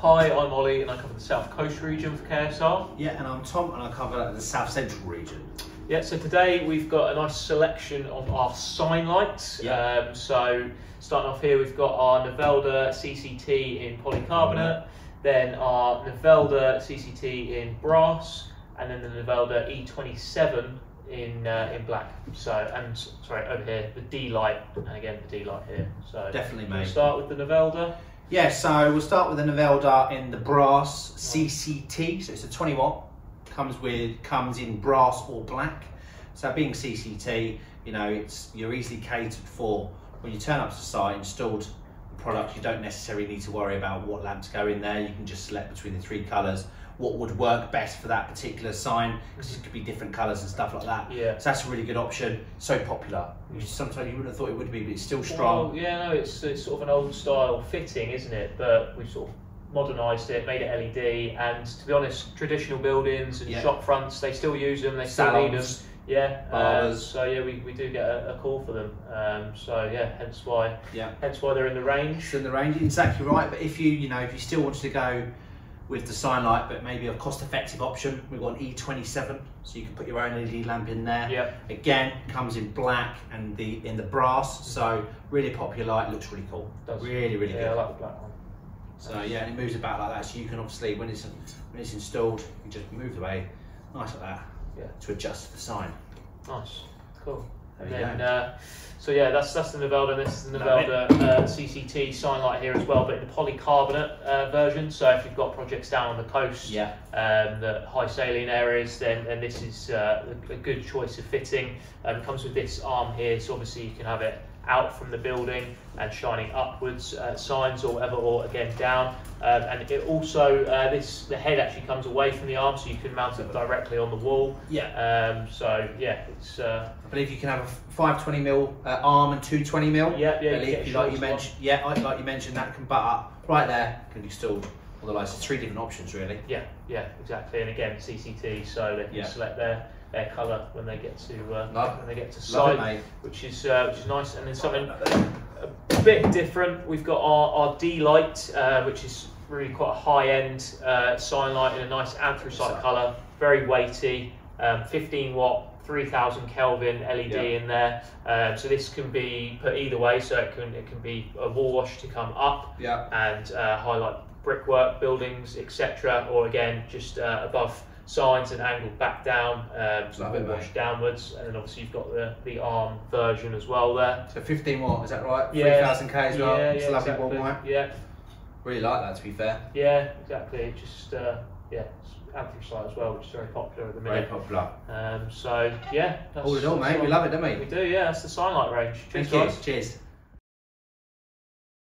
Hi, I'm Ollie and I cover the South Coast region for KSR. Yeah, and I'm Tom and I cover the South Central region. Yeah, so today we've got a nice selection of our sign lights. Yeah. Um, so starting off here, we've got our Novelda CCT in polycarbonate, then our Novelda CCT in brass, and then the Novelda E27 in uh, in black. So and sorry over here the D light, and again the D light here. So Definitely, we'll mate. start with the Novelda. Yeah, so we'll start with the Novelda in the brass CCT. So it's a 20 watt. Comes with comes in brass or black. So being CCT, you know, it's you're easily catered for when you turn up to site installed product. You don't necessarily need to worry about what lamps go in there. You can just select between the three colours. What would work best for that particular sign? Because it could be different colours and stuff like that. Yeah. So that's a really good option. So popular. Which sometimes you wouldn't have thought it would be, but it's still strong. Well, yeah, no, it's, it's sort of an old style fitting, isn't it? But we've sort of modernised it, made it LED, and to be honest, traditional buildings and Yeah. shop fronts, they still use them, they still need them. Yeah, um, so yeah, we, we do get a, a call for them. Um, so yeah, hence why Yeah. hence why they're in the range. It's in the range, exactly right. But if you, you know, if you still wanted to go with the sign light, but maybe a cost-effective option, we've got an E27, so you can put your own LED lamp in there. Yeah, Again, comes in black and the in the brass, so really popular light. Looks really cool. does. Really, really yeah, I good. like the black one. So yeah, and it moves about like that. So you can obviously, when it's when it's installed, you can just move the way, nice like that, Yeah. to adjust the sign. Nice, cool. And There you then, uh, so yeah, that's that's the Novelda. This is the Novelda uh, CCT sign light here as well, but in the polycarbonate uh, version. So if you've got projects down on the coast, Yeah. um, the high saline areas, then, then this is uh, a, a good choice of fitting. Um, it comes with this arm here, so obviously you can have it out from the building and shining upwards uh, signs or whatever, or again down. Um, and it also uh, this the head actually comes away from the arm, so you can mount it directly on the wall. Yeah. Um, so yeah, it's uh, I believe you can have a 520 mil uh, arm and 220 mil. yeah yeah. You believe get a you, like you one. mentioned, yeah, like like you mentioned, that can butt up right there, can be the lights. There's three different options really. Yeah, yeah, exactly. And again, CCT, so they can Yeah. select their their colour when they get to uh, when they get to Love it, site, which is uh, which is nice. And then something a bit different. We've got our, our D light, uh, which is really quite a high end uh, sign light in a nice anthracite colour, very weighty, um, 15 watt. 3000 Kelvin LED Yeah. in there, um, so this can be put either way. So it can it can be a wall wash to come up, Yeah. and uh, highlight brickwork, buildings, etc. Or again, just uh, above signs and angled back down, um, so Love it, wash downwards. And then obviously you've got the, the arm version as well there. So 15 watt, is that right? Yeah. 3000k as well. yeah, it's yeah, a lovely exactly. one, right? Yeah, Really like that to be fair. yeah, exactly. It just uh, yeah, it's anthracite as well, which is very popular at the minute. Very popular. Um, so yeah, that's, All in all, mate, we love it, don't We we? do, yeah. That's the sign light range. Cheers, Thank you. guys. Cheers.